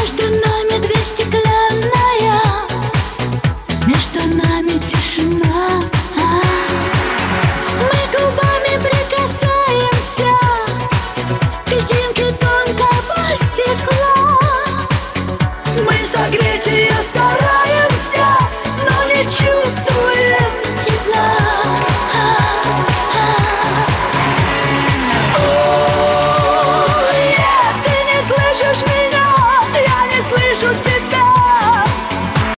Между нами дверь стеклянная. Между нами тишина.